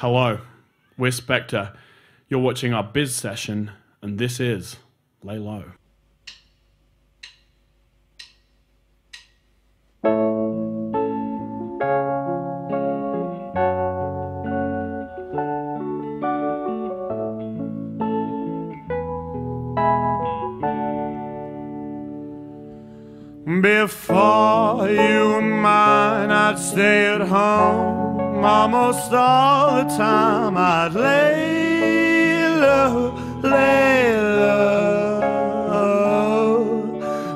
Hello, we're Spector. You're watching our biz session, and this is Lay Low. Before you were mine, I'd stay at home almost all the time. I'd lay low, lay low.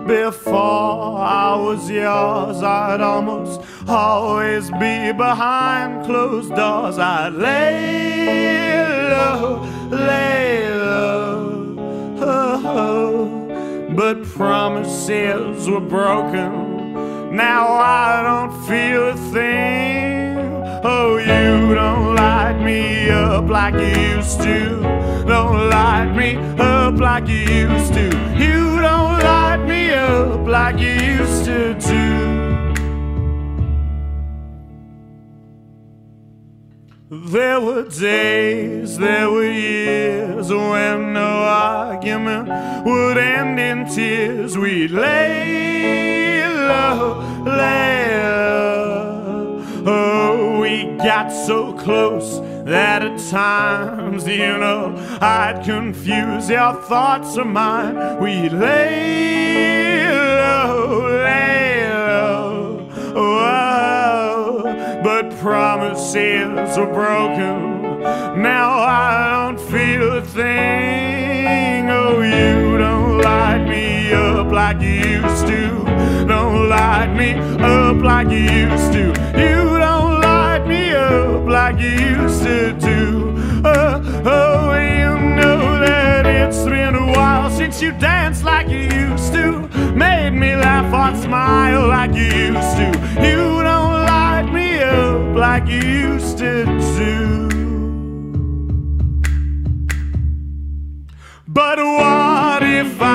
Before I was yours, I'd almost always be behind closed doors. I'd lay low, lay low. But promises were broken. Now I don't feel a thing. Oh, you don't light me up like you used to. Don't light me up like you used to. You don't light me up like you used to do. There were days, there were years when no argument would end in tears. We'd lay low, lay low. Oh, we got so close that at times, you know, I'd confuse your thoughts of mine. We'd lay low, lay low. Whoa, but promises were broken. Now I don't feel a thing. Oh, you up like you used to. Don't light me up like you used to. You don't light me up like you used to do. Oh, oh, you know that it's been a while since you danced like you used to. Made me laugh or smile like you used to. You don't light me up like you used to do. But what if I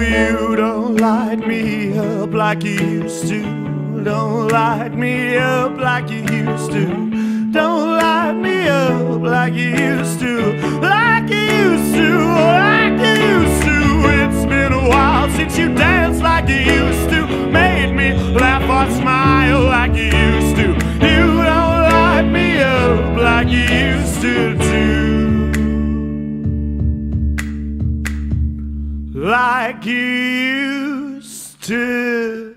You don't light me up like you used to. Don't light me up like you used to. Don't light me up like you used to. Like you used to, like you used to. It's been a while since you danced like you used to. Made me laugh or smile like you used to. like you used to.